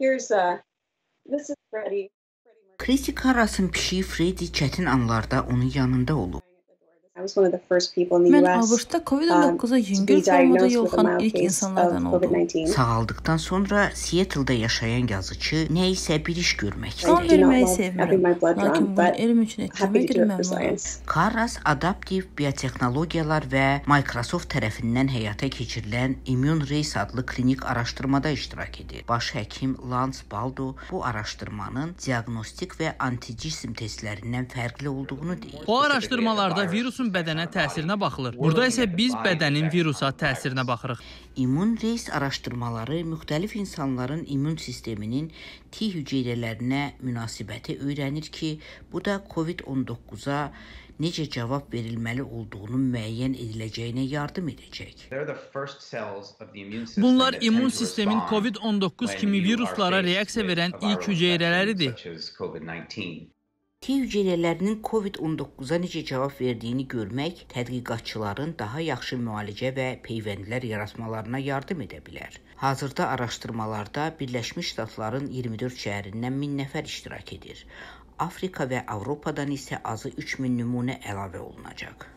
Here's uh, this is Freddie. Kristi Karrasın pişiyi Freddy çətin anlarda onun yanında olub. Mən ABŞ-da um, COVID-19-a to be yüngül formada yoluxan ilk insanlardan oldum. COVID-19. Sağaldıqdan sonra Seattle-da yaşayan yazıcı nə isə bir iş görmək I Qan verməyi sevmirəm, lakin bunu elm üçün etdiyimə görə məmnunam. science. Karras Adaptive Biotexnologiyalar və Microsoft tərəfindən həyata keçirilən Immune Race adlı klinik araşdırmada iştirak edir. Baş həkim Lance Baldo bu araşdırmanın diaqnostik və anticism testlərindən fərqli olduğunu deyir. Bu araşdırmalarda virusun bədənə təsirinə baxılır. Burada isə biz bədənin virusa təsirinə baxırıq. İmmun reys araşdırmaları müxtəlif insanların immun sisteminin T hüceyrələrinə münasibəti öyrənir ki, bu da COVID-19-a necə cavab verilməli olduğunu müəyyən ediləcəyinə yardım edəcək. Bunlar immun sistemin COVID-19 kimi viruslara reaksiya verən ilk hüceyrələridir. T hüceyrələrinin COVID-19-a necə cavab verdiyini görmək tədqiqatçıların daha yaxşı müalicə və peyvəndlər yaratmalarına yardım edə bilər. Hazırda araşdırmalarda Birləşmiş Ştatların 24 şəhərindən 1000 nəfər iştirak edir. Afrika və Avropadan isə azı 3000 nümunə əlavə olunacaq.